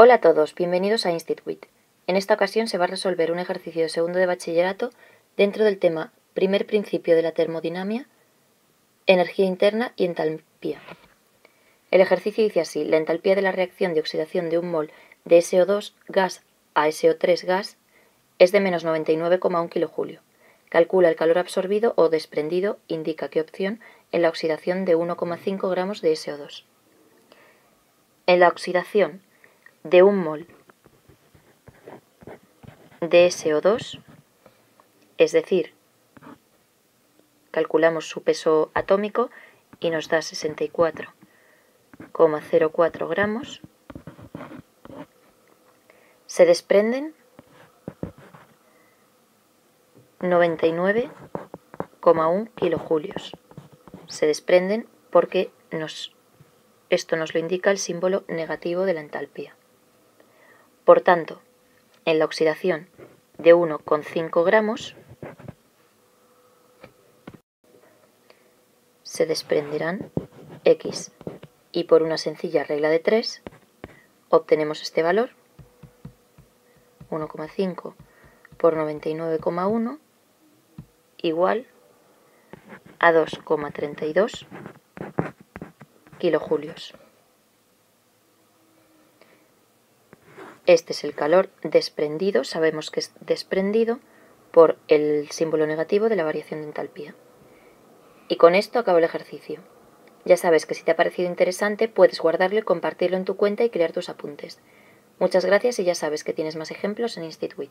Hola a todos, bienvenidos a Institut. En esta ocasión se va a resolver un ejercicio de segundo de bachillerato dentro del tema Primer principio de la termodinámica, energía interna y entalpía. El ejercicio dice así, la entalpía de la reacción de oxidación de un mol de SO2 gas a SO3 gas es de menos 99,1 kJ. Calcula el calor absorbido o desprendido, indica qué opción, en la oxidación de 1,5 gramos de SO2. En la oxidación de un mol de SO2, es decir, calculamos su peso atómico y nos da 64,04 gramos, se desprenden 99,1 kilojulios. Se desprenden porque nos, esto nos lo indica el símbolo negativo de la entalpía. Por tanto, en la oxidación de 1,5 gramos se desprenderán X y por una sencilla regla de 3 obtenemos este valor 1,5 por 99,1 igual a 2,32 kilojulios. Este es el calor desprendido, sabemos que es desprendido por el símbolo negativo de la variación de entalpía. Y con esto acabo el ejercicio. Ya sabes que si te ha parecido interesante puedes guardarlo y compartirlo en tu cuenta y crear tus apuntes. Muchas gracias y ya sabes que tienes más ejemplos en Institut.